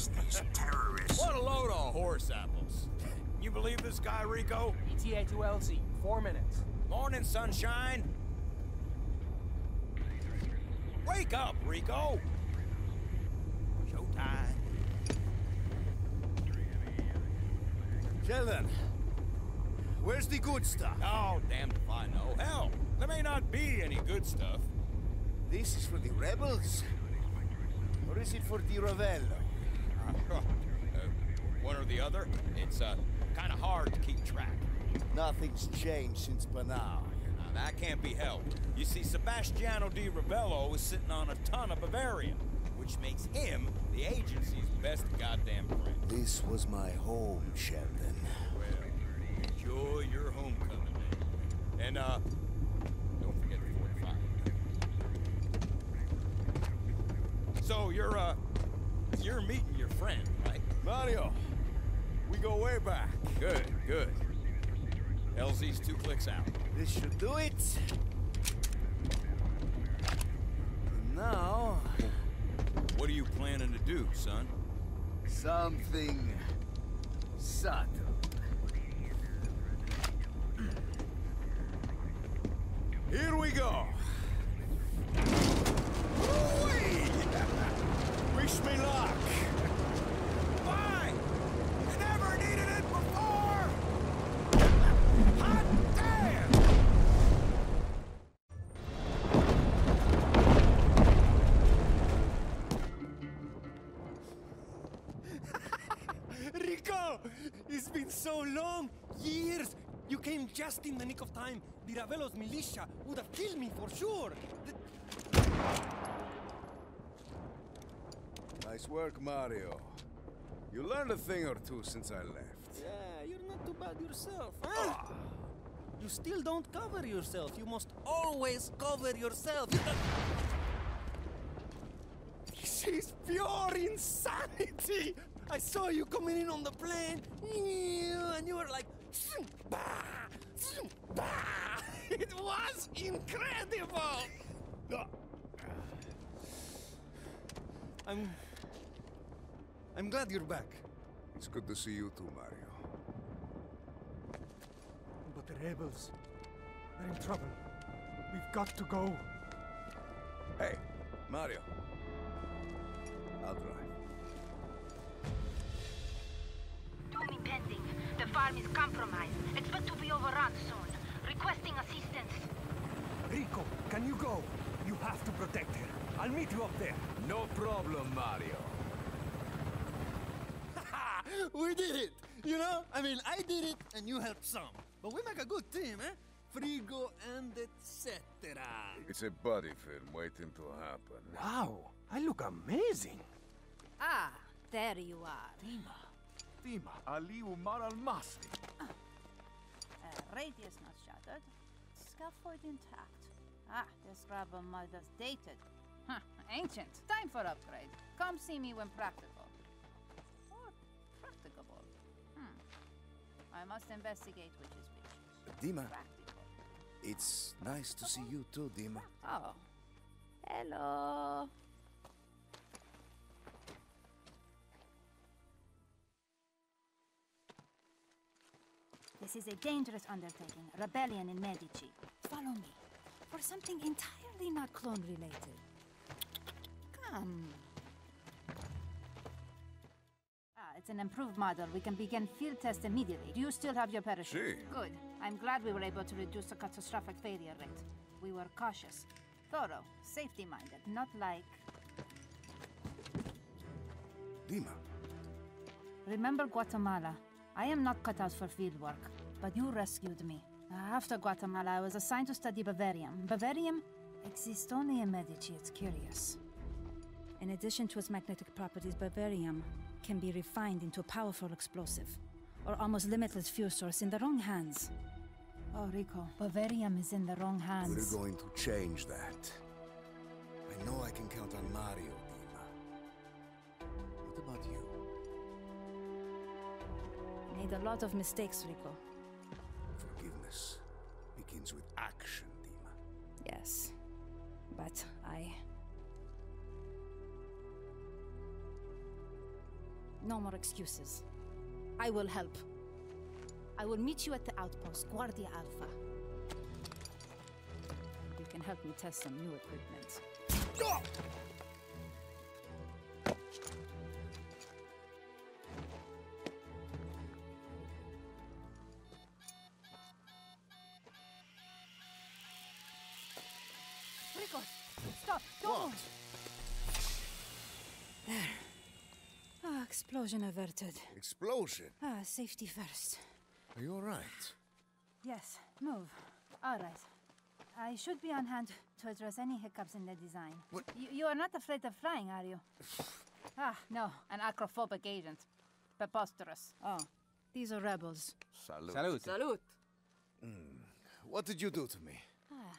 sit idly by as these terrorists... What a load of horse apples. You believe this guy, Rico? ETA to LZ, four minutes. Morning, sunshine. Wake up, Rico! Showtime. Sheldon, where's the good stuff? Oh, damned if I know. Hell, there may not be any good stuff. This is for the rebels? Or is it for Di Ravello? One or the other. It's uh, kind of hard to keep track. Nothing's changed since Panau. Now, that can't be helped. You see, Sebastiano di Ravello is sitting on a ton of Bavarium, which makes him the agency's best goddamn friend. This was my home, Sheldon. Well, enjoy your homecoming, man. And, uh, don't forget the 45. So, you're, uh, you're meeting your friend, right? Mario, we go way back. Good, good. LZ's two clicks out. This should do it. And now, What are you planning to do, son? something subtle. Here we go. Just in the nick of time. Di Ravello's militia would have killed me for sure. The- Nice work, Mario. You learned a thing or two since I left. Yeah, you're not too bad yourself, huh? Ah. You still don't cover yourself. You must always cover yourself. This is pure insanity! I saw you coming in on the plane, and you were like! it was incredible! I'm. I'm glad you're back. It's good to see you too, Mario. But the rebels, they're in trouble. We've got to go. Hey, Mario. Farm is compromised. Expect to be overrun soon. Requesting assistance. Rico, can you go? You have to protect her. I'll meet you up there. No problem, Mario. we did it! You know, I mean, I did it and you helped some. But we make a good team, eh? Frigo and etc. It's a body film waiting to happen. Wow, I look amazing. Ah, there you are. Dima, Ali Umar al-Masri. Uh, radius not shattered. Scaffold intact. Ah, this rubber mud is dated. Huh, ancient. Time for upgrade. Come see me when practical. Or practicable. Hmm. I must investigate which is which. Dima, Practical. it's nice to see you too, Dima. Oh. Hello. This is a dangerous undertaking. Rebellion in Medici. Follow me. For something entirely not clone related. Come. Ah, it's an improved model. We can begin field test immediately. Do you still have your parachute? Si. Good. I'm glad we were able to reduce the catastrophic failure rate. We were cautious, thorough, safety-minded, not like... Dima, Remember Guatemala. I am not cut out for field work, but you rescued me. After Guatemala, I was assigned to study Bavarium. Bavarium exists only in Medici. It's curious. In addition to its magnetic properties, Bavarium can be refined into a powerful explosive, or almost limitless fuel source in the wrong hands. Oh, Rico, Bavarium is in the wrong hands. we're going to change that. I know I can count on Mario, Dima. What about you? Made a lot of mistakes, Rico. Forgiveness begins with action, Dima. Yes. But I. No more excuses. I will help. I will meet you at the outpost, Guardia Alpha. You can help me test some new equipment. Explosion averted. Explosion? Ah, safety first. Are you alright? Yes, move. All right. I should be on hand to address any hiccups in the design. What? You, you are not afraid of flying, are you? ah, no, an acrophobic agent. Preposterous. Oh, these are rebels. Salute. Salute. Salute. What did you do to me? Ah,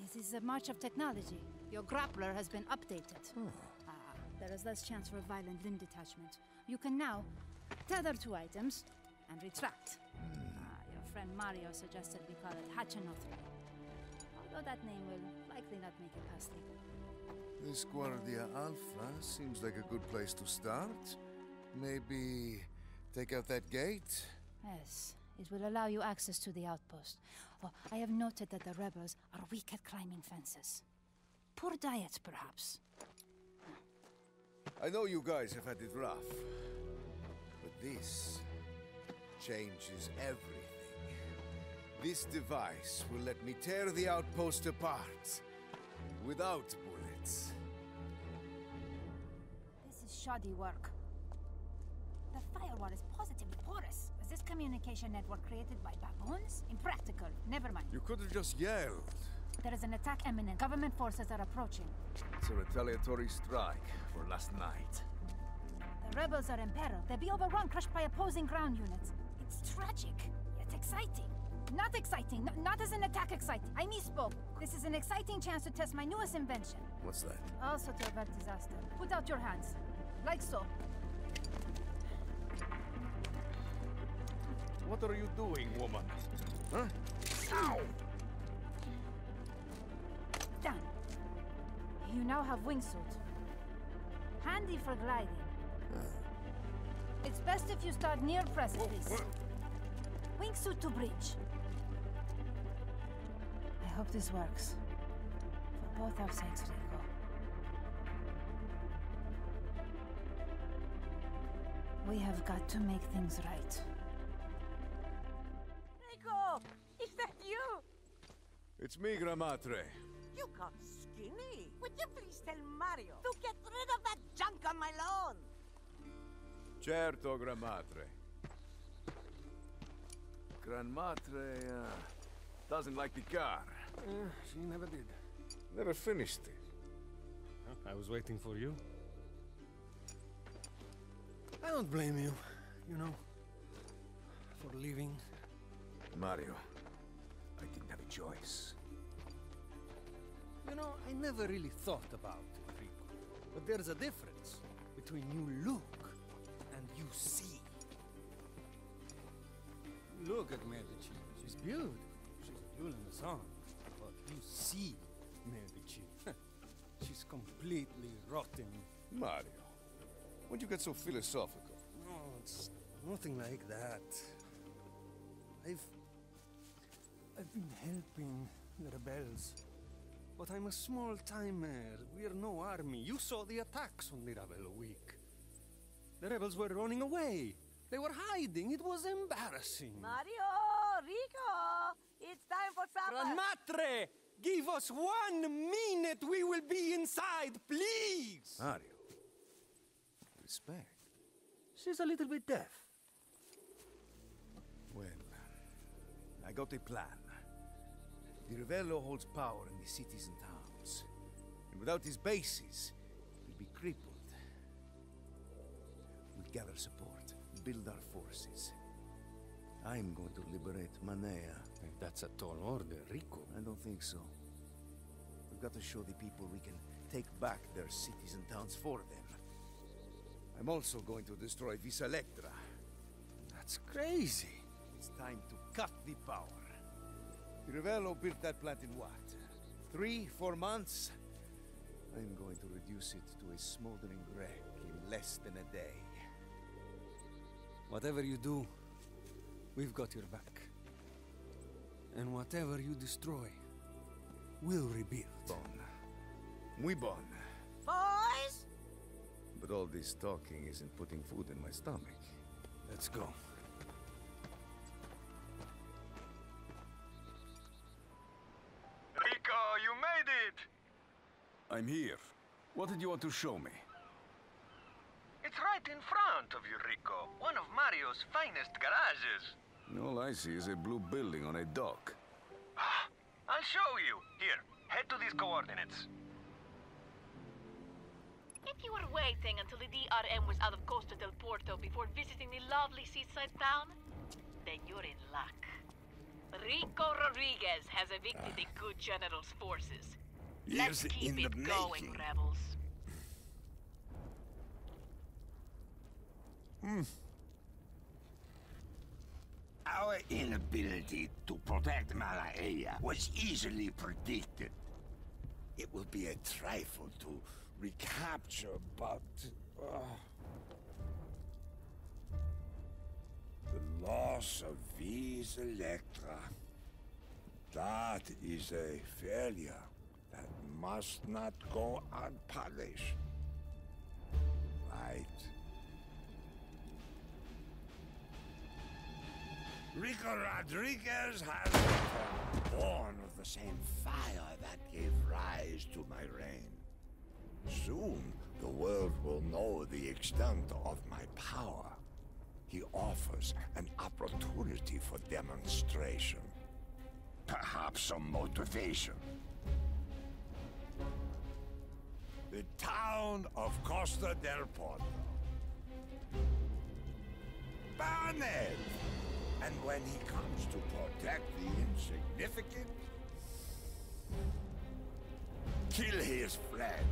this is a march of technology. Your grappler has been updated. Ah, there is less chance for a violent limb detachment. You can now tether two items and retract. Ah, your friend Mario suggested we call it Hachinothra. Although that name will likely not make it past legal. This Guardia Alpha seems like a good place to start. Maybe take out that gate? Yes, it will allow you access to the outpost. Oh, I have noted that the rebels are weak at climbing fences. Poor diet, perhaps. I know you guys have had it rough, but this changes everything. This device will let me tear the outpost apart without bullets. This is shoddy work. The firewall is positively porous. Was this communication network created by baboons? Impractical. Never mind. You could have just yelled. There is an attack imminent. Government forces are approaching. It's a retaliatory strike for last night. The rebels are in peril. They'll be overrun, crushed by opposing ground units. It's tragic, yet exciting. Not exciting. N- not as an attack exciting. I misspoke. This is an exciting chance to test my newest invention. What's that? Also to avert disaster. Put out your hands. Like so. What are you doing, woman? Huh? Done. You now have wingsuit. Handy for gliding. It's best if you start near precipice. Wingsuit to bridge. I hope this works. For both our sakes, Rico. We have got to make things right. Rico, is that you? It's me, Gramatre. You got skinny. Would you please tell Mario to get rid of that junk on my lawn? Certo, Gramatre. Granmatre uh, doesn't like the car. Uh, she never did. Never finished it. I was waiting for you. I don't blame you, you know, for leaving. Mario, I didn't have a choice. You know, I never really thought about it, Rico. But there's a difference between you look and you see. Look at Medici. She's beautiful. She's a jewel in the sun. But you see Medici. She's completely rotten. Mario, when'd you get so philosophical? No, it's nothing like that. I've. I've been helping the rebels. But I'm a small timer. We're no army. You saw the attacks on Mirabello Week. The rebels were running away. They were hiding. It was embarrassing. Mario, Rico, it's time for supper. Gran Matre! Give us one minute. We will be inside, please. Mario, respect. She's a little bit deaf. Well, I got a plan. Di Ravello holds power in the cities and towns. And without his bases, he'll be crippled. We'll gather support, build our forces. I'm going to liberate Manea. That's a tall order, Rico. I don't think so. We've got to show the people we can take back their cities and towns for them. I'm also going to destroy Vis Electra. That's crazy. It's time to cut the power. Ravello built that plant in what? Three, four months? I'm going to reduce it to a smoldering wreck in less than a day. Whatever you do, we've got your back. And whatever you destroy, we'll rebuild. Bon. Muy bon. Boys? But all this talking isn't putting food in my stomach. Let's go. I'm here. What did you want to show me? It's right in front of you, Rico. One of Mario's finest garages. All I see is a blue building on a dock. Ah, I'll show you. Here, head to these coordinates. If you were waiting until the DRM was out of Costa del Porto before visiting the lovely seaside town, then you're in luck. Rico Rodriguez has evicted ah. the good general's forces. Let's Years keep in the it going, making. rebels. Our inability to protect Malaya was easily predicted. It will be a trifle to recapture, but... uh, the loss of Vis Electra. That is a failure must not go unpunished. Right. Rico Rodriguez has been born of the same fire that gave rise to my reign. Soon, the world will know the extent of my power. He offers an opportunity for demonstration. Perhaps some motivation. The town of Costa del Porto. Barnett! And when he comes to protect the insignificant, kill his friend.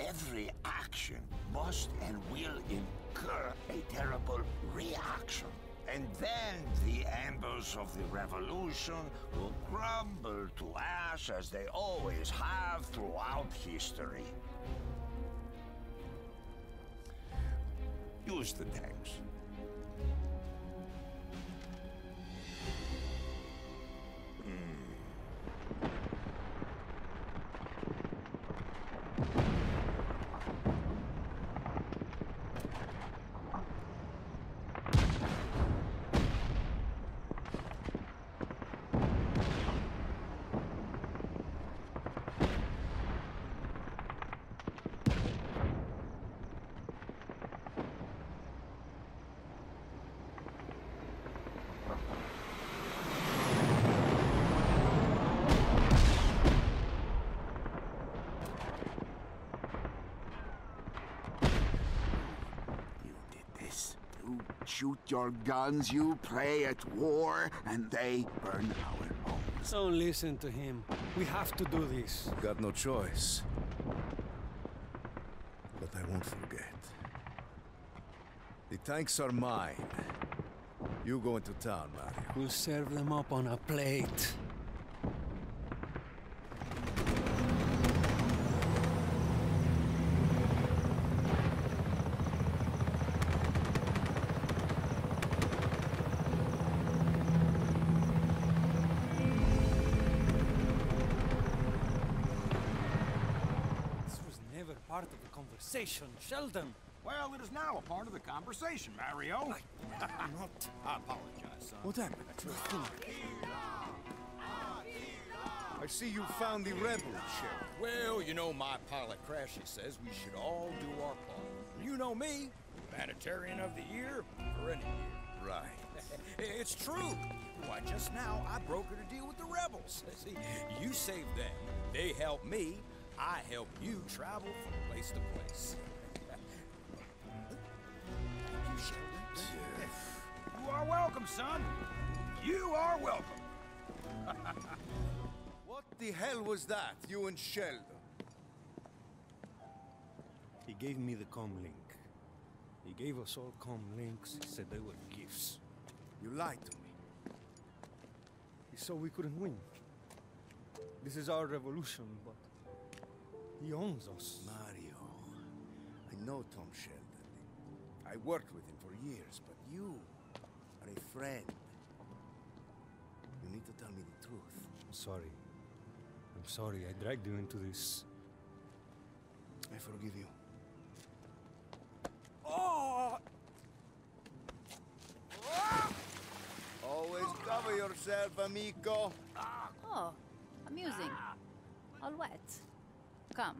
Every action must and will incur a terrible reaction. And then the embers of the revolution will crumble to ash as they always have throughout history. Use the tanks. Shoot your guns, you play at war, and they burn our homes. Don't listen to him. We have to do this. Got no choice. But I won't forget. The tanks are mine. You go into town, Mario. We'll serve them up on a plate. Part of the conversation, Sheldon. Well, it is now a part of the conversation, Mario. Not. I apologize, son. What happened? I see you found the rebel, Sheriff. Well, you know, my pilot Crashy says we should all do our part. You know me, humanitarian of the year for any year. Right. It's true. Why, just now I brokered a deal with the rebels. See, you saved them, they helped me, I help you travel from place to place. You, Sheldon. You are welcome, son. You are welcome. What the hell was that, you and Sheldon? He gave me the com link. He gave us all com links. He said they were gifts. You lied to me. He saw we couldn't win. This is our revolution, but he owns us. Mario, I know Tom Sheldon. I worked with him for years, but you are a friend. You need to tell me the truth. I'm sorry. I'm sorry I dragged you into this. I forgive you. Oh! Always cover yourself, amigo. Oh, ah, amusing. All wet. Come.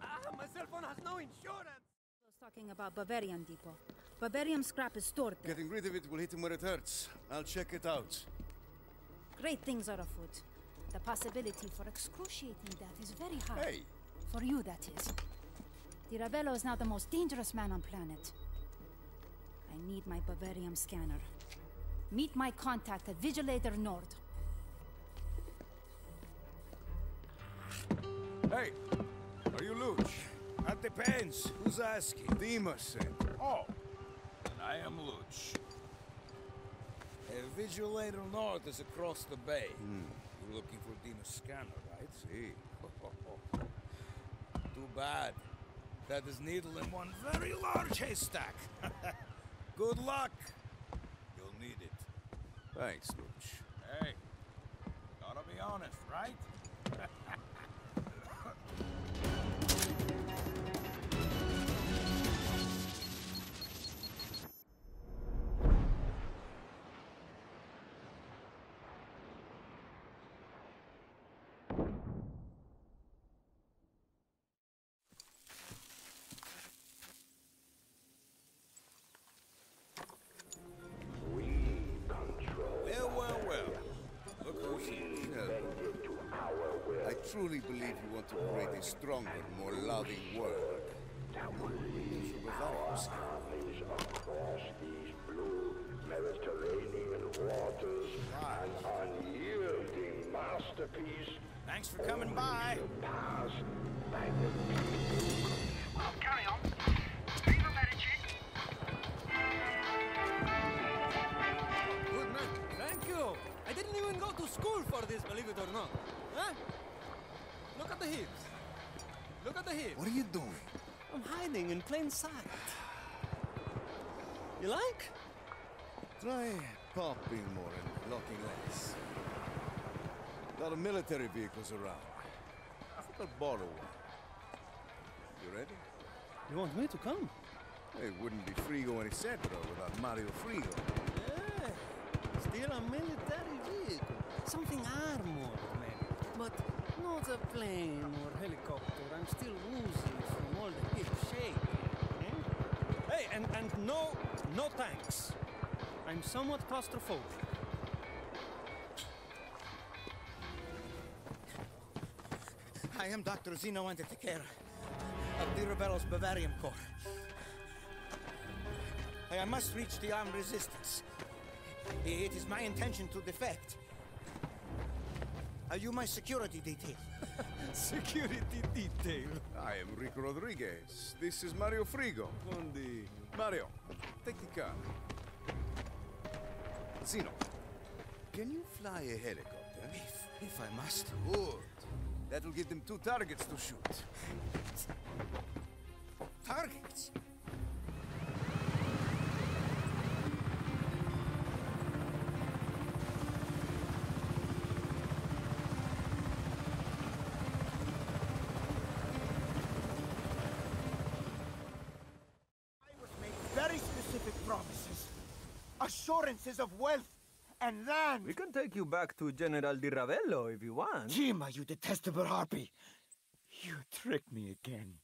Ah, my cell phone has no insurance! I was talking about Bavarium Depot. Bavarium scrap is stored there. Getting rid of it will hit him where it hurts. I'll check it out. Great things are afoot. The possibility for excruciating death is very high. Hey! For you, that is. Di Ravello is now the most dangerous man on planet. I need my Bavarium scanner. Meet my contact at Vigilator Nord. Hey! Depends. Who's asking? Sent. Oh, and I am Luch. A Vigilator North is across the bay. Hmm. You're looking for Demas Scanner, right? See. Too bad. That is needle in one very large haystack. Good luck. You'll need it. Thanks, Luch. Hey, gotta be honest, right? truly believe you want to create a stronger, more loving world. Your Bavarium scanner. across these blue Mediterranean waters, an unyielding masterpiece Thanks for coming by. The hips. Look at the hips. What are you doing? I'm hiding in plain sight. You like? Try popping more and locking less. A lot of military vehicles around. I think I'll borrow one. You ready? You want me to come? It wouldn't be Frigo and etc. without Mario Frigo. Yeah. Still a military vehicle. Something armored, maybe. But a plane or helicopter. I'm still woozy from all the hip shake. eh? Hey, and, and no, no tanks. I'm somewhat claustrophobic. I am Dr. Zeno Antiticara of Di Ravello's Bavarium Corps. I must reach the armed resistance. It is my intention to defect. Are you my security detail? Security detail. I am Rico Rodriguez. This is Mario Frigo on the... Mario, take the car. Zeno, can you fly a helicopter? If, if I must. Good. That'll give them two targets to shoot. Targets? Of wealth and land. We can take you back to General Di Ravello if you want. Jima, you detestable harpy. You tricked me again.